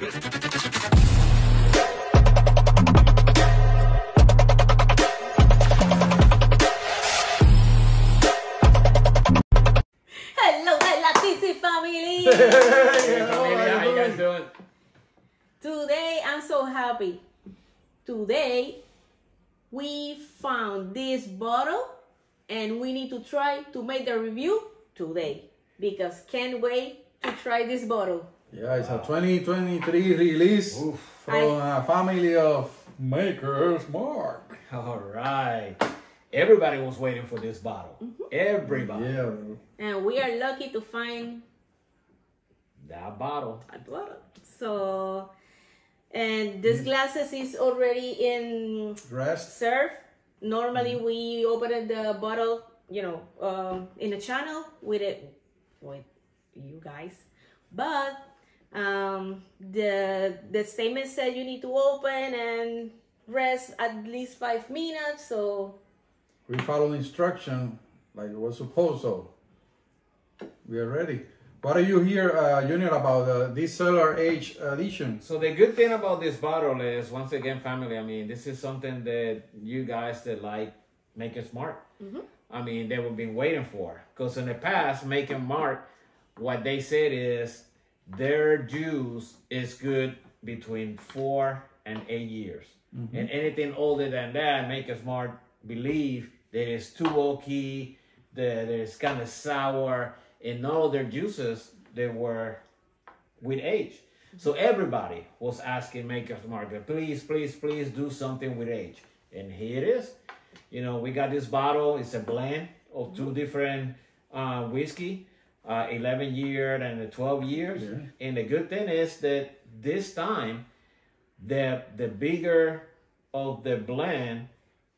Hello, La TC family. Hey, Amelia, how you guys doing? Today I'm so happy. Today we found this bottle and we need to try to make the review today because can't wait to try this bottle. Yeah, it's a 2023 release Oof. from a family of Maker's Mark. All right. Everybody was waiting for this bottle. Mm-hmm. Everybody. Yeah, And we are lucky to find That bottle. a bottle. So and this mm. glasses is already in rest. serve. Normally mm. we open the bottle, you know, um, in the channel with it with you guys, but um, the the statement said you need to open and rest at least five minutes. So We follow instruction like it was supposed so. We are ready. What are you here, uh, Junior, about uh, this Cellar Age edition? So the good thing about this bottle is, once again, family. I mean, this is something that you guys that like Maker's Mark. I mean, they have been waiting for. Because in the past, Maker's Mark, what they said is their juice is good between four and eight years, and anything older than that, Maker's Mark believe that it's too oaky, that it's kind of sour, and all their juices they were with age. So everybody was asking Makers Market, please, please, please do something with age. And here it is. You know, we got this bottle. It's a blend of two different uh, whiskey, uh, 11 year and the 12 years. Yeah. And the good thing is that this time, the the bigger of the blend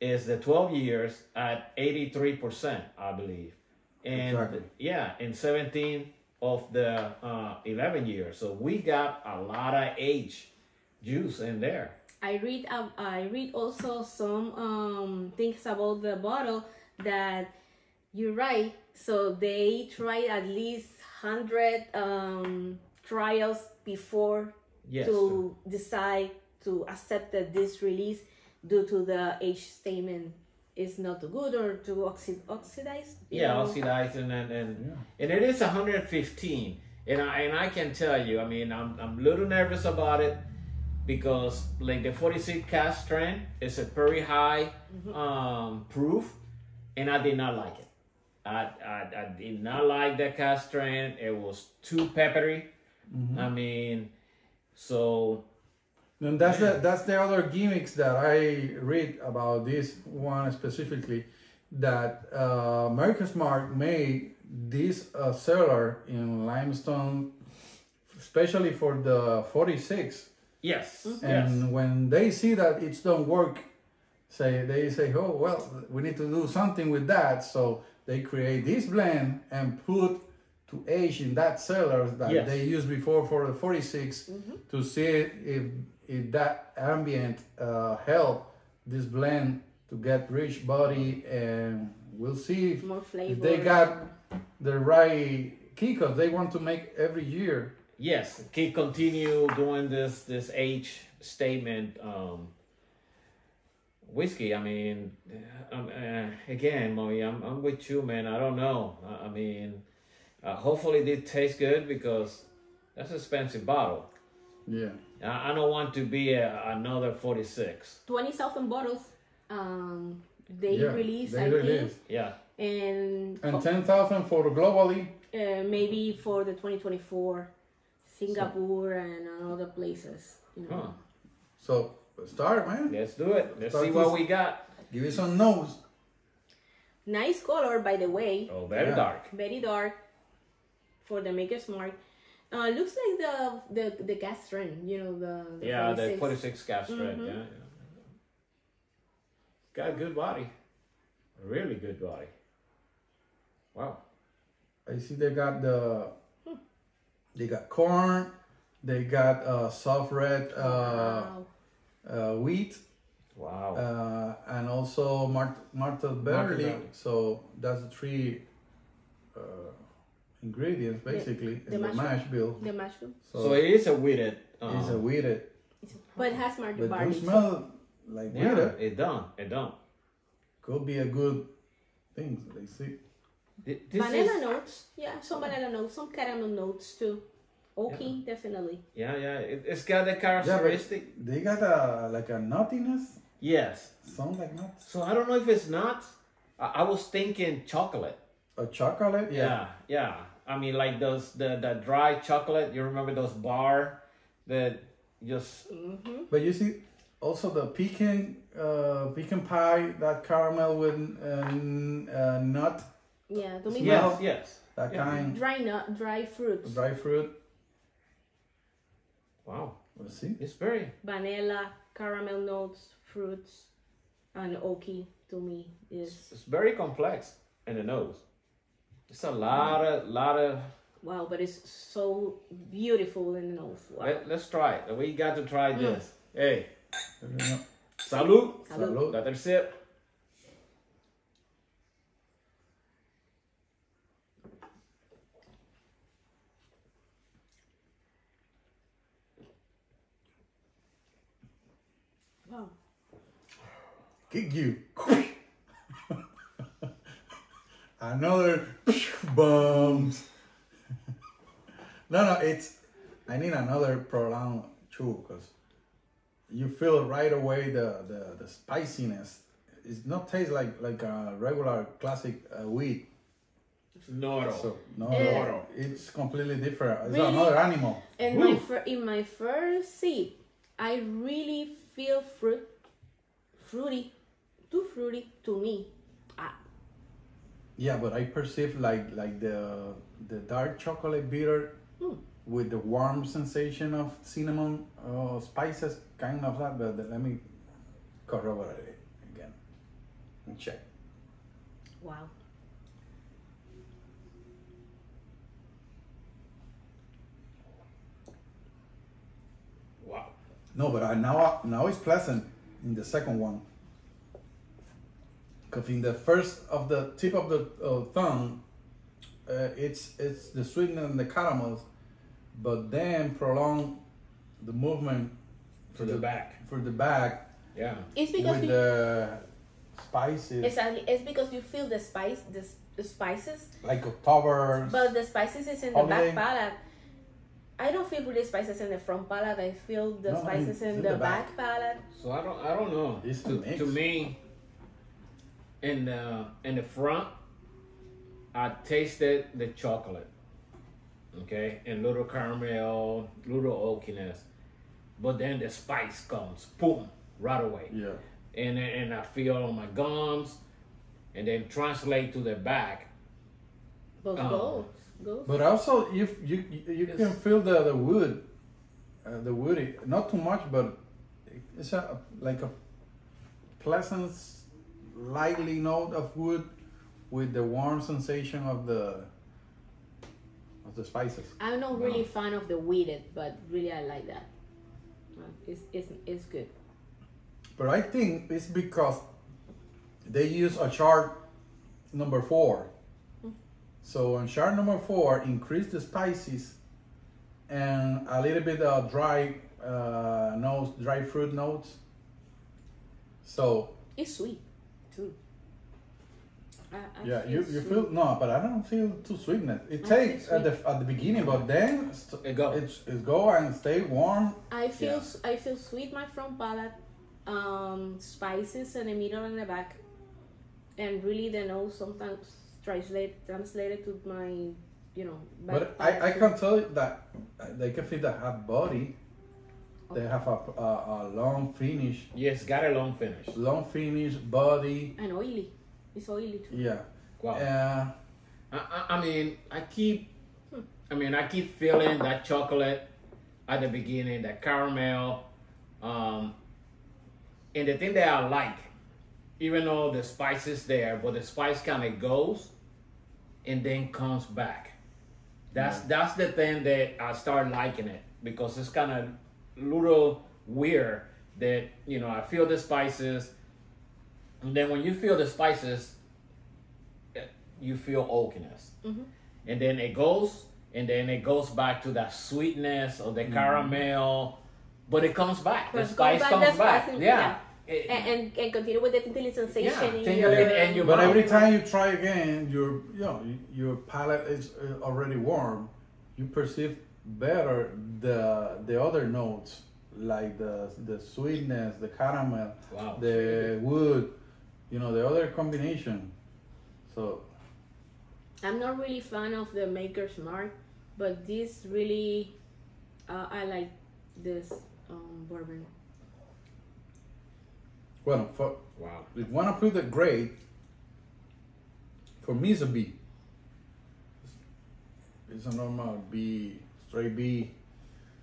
is the 12 years at 83%, I believe. And Exactly. yeah, and 17 of the uh, 11 years. So we got a lot of age juice in there. I read um, I read also some um, things about the bottle that you're right. So they tried at least hundred um, trials before Yes. to decide to accept that this release due to the age statement is not too good or to oxi- oxidize. Yeah, know? oxidizing and and, and it is 115. And I and I can tell you, I mean, I'm I'm a little nervous about it because like the 46 cask strength is a very high um, proof, and I did not like it. I, I I did not like that cask strength. It was too peppery. I mean, so And that's the that's the other gimmicks that I read about this one specifically. That uh, America's Mark made this uh, cellar in limestone, especially for the 46. yes, yes. And when they see that it don't work, say they say, oh well, we need to do something with that. So they create this blend and put to age in that cellar that Yes. they used before for the 46 to see if if that ambient uh, help this blend to get rich body and we'll see if, More flavor. if they got the right key because they want to make every year. Yes, keep continue doing this this age statement um, whiskey. I mean, um, uh, again, Moe, I'm I'm with you, man. I don't know. I, I mean, uh, hopefully this tastes good because that's an expensive bottle. Yeah. I, I don't want to be a, another forty six. twenty thousand bottles. Um, they yeah, release, they I release. Yeah, and And 10,000 for globally. uh, maybe for the 2024 Singapore and other places. You know. huh? So start, man. Let's do it. Let's Start see what s- we got. Give it some nose. Nice color, by the way. Oh, very Yeah. dark. Very dark for the Maker's Mark. Uh, looks like the the the cask strength. You know the, the Yeah, the 46. forty six cask strength. Mhm. Yeah, yeah. Got a good body. A really good body. Wow. I see they got the they got corn, they got uh, soft red uh, Wow. Uh, wheat, Wow. uh, and also mart- malted barley. barley. So that's the three uh, ingredients basically the in the mash bill. The mushroom. So, So, it is a wheated. Um, it's a wheated, But it has mar- but barley. do smell like yeah, wheated. it done. It don't. Could be a good thing. They see. Th- This vanilla is, notes. Yeah, some vanilla notes, some caramel notes too. Oaky, definitely. yeah, yeah. It, it's got the characteristic. They got a like a nuttiness. yes. Sound like nuts. So I don't know if it's nuts. I, I was thinking chocolate. A chocolate. Yeah, yeah. I mean, like those the the dry chocolate. You remember those bar that just Mm-hmm. But you see, also the pecan, uh, pecan pie, that caramel with um, uh, nut, Yeah, to me, Smell. yes, yes. that Yeah. kind, dry nut, dry fruit. dry fruit. Wow, Let's see. it's very vanilla, caramel notes, fruits, and oaky to me is it's very complex in the nose. It's a lot of lot of. wow, but it's so beautiful in the nose. Wow. Let, let's try it. We got to try mm. this. Hey, There you go. salud. Salud. Salud. Another sip. Wow. Kick you. Another bums. no, no, it's. I need another prolonged chew because you feel right away the, the, the spiciness. It's not taste like like a regular classic uh, wheat. Noro. So no, Eh. no, it's completely different. It's Really? another animal. And my fir- in my first sip, I really feel fruit, fruity, too fruity to me. Ah, Yeah, but I perceive like like the the dark chocolate bitter Hmm. with the warm sensation of cinnamon uh, spices, kind of that. But let me corroborate it again and check. wow. Wow. No, but I, now now it's pleasant in the second one. Cause in the first of the tip of the uh, thumb, uh, it's it's the sweetness and the caramels, but then prolong the movement for the back. for the back Yeah. It's because with you, the spices exactly. It's because you feel the spice, the, the spices, like October. but the spices is in the back palate. I don't feel really spices in the front palate. I feel the No, I mean, spices in, in the, the back. back palate. So I don't I don't know. It's to, to me in the in the front I tasted the chocolate. Okay, and little caramel, little oakiness. But then the spice comes, boom, right away. yeah. And and I feel on my gums and then translate to the back. Both goes, goes. But also, you you you, you can feel the the wood, uh, the woody. Not too much, but it's a like a pleasant, lightly note of wood with the warm sensation of the of the spices. I'm not really fan of the wheated, but really I like that. It's, it's, it's good. But I think it's because they use a chart number four. So on chart number four, increase the spices and a little bit of dry uh, notes, dry fruit notes. So It's sweet too. I, I yeah, feel you, you sweet. feel no, but I don't feel too sweetness. It I takes feel at the at the beginning, but then st- It go. it's it go and stay warm. I feel Yeah. s I feel sweet my front palate, um, spices in the middle and the back, and really the nose sometimes translate translated to my, you know. back But I, I palate. can tell you that uh, they can feel the hot body. They have a, a, a long finish, Yes, got a long finish. long finish body. and oily. It's oily too. Yeah. Wow. Uh, I, I, I mean, I keep, I mean, I keep feeling that chocolate at the beginning, that caramel, um, and the thing that I like, even though the spice is there, but the spice kind of goes, and then comes back. That's that's the thing that I start liking it because it's kind of little weird that you know I feel the spices, and then when you feel the spices, eh, you feel oakiness Mhm. and then it goes, and then it goes back to that sweetness or the caramel, but it comes back. But the spice back, comes back. spice, yeah. yeah. It- and, and, and continue with the tingling sensation Yeah, in tingling your, and you- But Wow. every time you try again, your you know your palate is uh, already warm. You perceive better the the other notes like the the sweetness, the caramel, Wow. the wood, you know the other combination. So I'm not really fan of the Maker's Mark, but this really, uh, I like this um, bourbon. well, for Wow. if you wanna put the grade, for me it's a B. It's a normal B, straight B,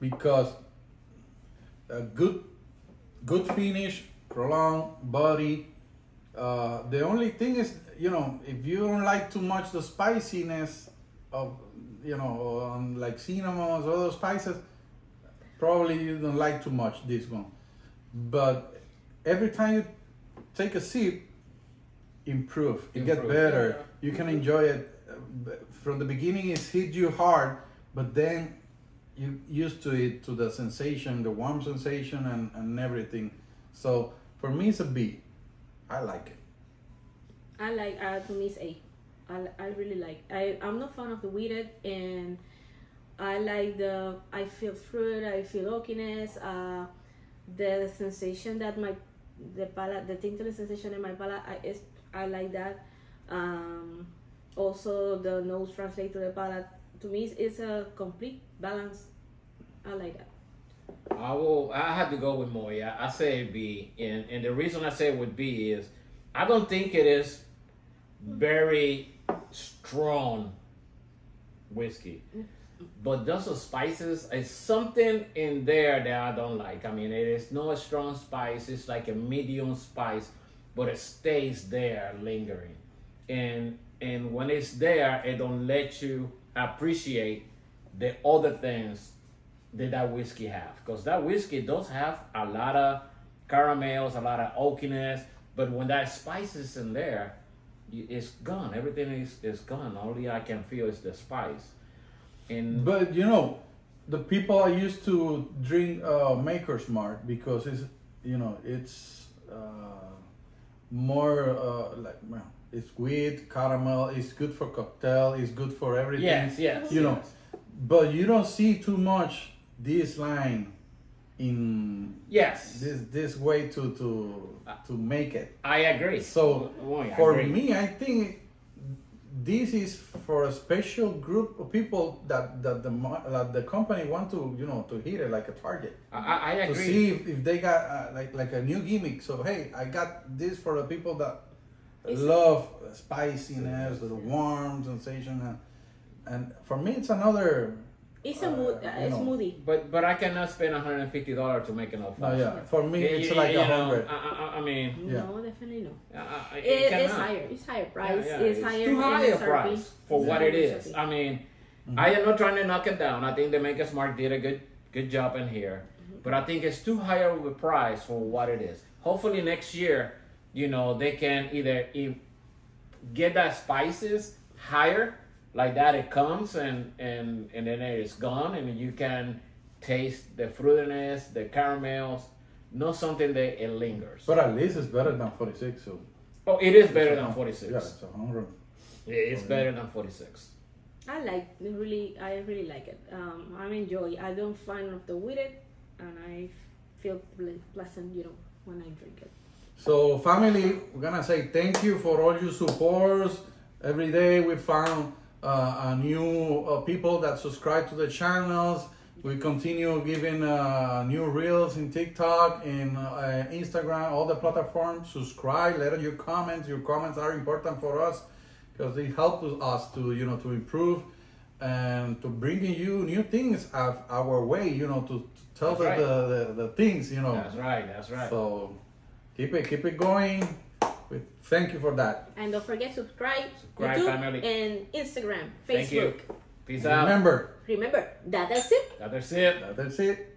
because a good, good finish, prolonged body. Uh, the only thing is, you know, if you don't like too much the spiciness of, you know, um, like cinnamons or other spices, probably you don't like too much this one. But every time you take a sip, improve. It get Improve, better. You can enjoy it. From the beginning, it's hit you hard, but then you used to it to the sensation, the warm sensation, and, and everything. So for me, it's a B. I like it. I like uh, to me it's A. I, really like. I I'm not fan of the wheated and I like the. I feel fruit. I feel oakiness. Uh, the sensation that my the palate, the tingling sensation in my palate. I I like that. Um, also the nose translate to the palate. To me, it's, a complete balance. I like that. I will. I have to go with Moya. I say B, and and the reason I say it would be is I don't think it is very strong whiskey, but those are spices. It's something in there that I don't like. I mean, it is no strong spice. It's like a medium spice, but it stays there lingering, and and when it's there, it don't let you appreciate the other things that that whiskey have. Because that whiskey does have a lot of caramels a lot of oakiness but when that spice is in there it's gone. Everything is, is gone. Only i can feel is the spice. And But you know, the people are used to drink uh, Maker's Mark because it's you know it's uh, more uh, like well, it's sweet caramel. It's good for cocktail. It's good for everything. yes yes You know, but you don't see too much this line in yes this this way to to to make it. i agree So Oh, I for agree. me, I think this is for a special group of people that that the that the company want to you know to hit it like a target i, I, I to see if, if they got uh, like like a new gimmick. So hey, I got this for the people that It's- love spiciness, the warm sensation, and, and for me, it's another. It's a Uh, mood. Uh, it's know. moody. but but i cannot spend 150 dollars to make an old No, fashioned. yeah, for me, You- it's you- like a hundred. I, I, I mean Yeah. No, definitely no. I- I- it It, it's higher. It's higher price. yeah, It's, higher. too high a price for what it is. I mean, I am not trying to knock it down. I think the Maker's Mark did a good good job in here, but I think it's too high of a price for what it is. Hopefully next year, you know, they can either e- get that spices higher, like that it comes and and and then it is gone, and you can taste the fruitiness, the caramels, not something that it lingers. But at least it's better than forty six. So oh, it is better than forty six. Yeah, it's a hundred. It's better than forty six. I like really. I really like it. Um, I enjoy. I don't find of the wheated, and I feel pleasant. You know, when I drink it. So, family, we're gonna say thank you for all your supports. Every day we found uh, a new uh, people that subscribe to the channels. We continue giving uh, new reels in TikTok, in uh, Instagram, all the platforms. Subscribe, let your comments. Your comments are important for us because they help us to you know to improve and to bringing you new things of our way. You know to, to tell That's right. the, the, the things you know. That's right. That's right. So keep it keep it going. We thank you for that. And don't forget subscribe, Subscribe, YouTube family. and Instagram, Thank you. Facebook. Peace And out. Remember, Remember that that's it. That That's it. That that's it.